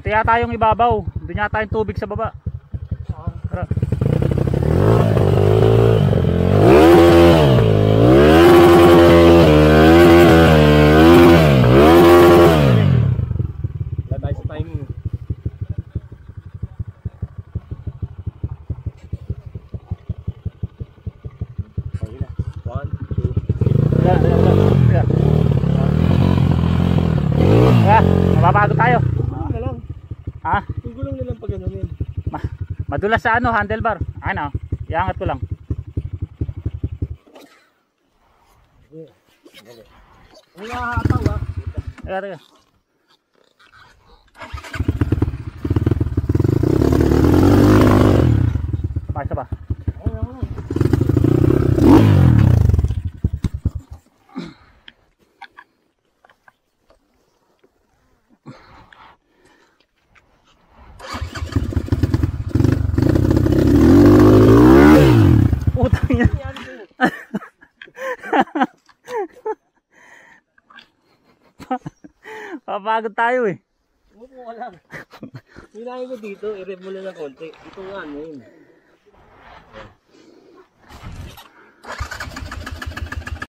Ito yata yung ibabaw. Doon yata yung tubig sa baba. Tara. Wala tayo sa timing. Okay na. One, two, Tara, tara, tara. Tara, mababago tayo. Gulong na lang. Ha? Yung gulong na lang pag ano yun. Ma madulas sa ano, handlebar. Ano, iangat ko lang. Ang nakakataw ah. Teka, teka. Papagod tayo eh. Umupo ka lang. Hinahin mo dito, i-rev mo lang ng konti. Ito nga ano yun.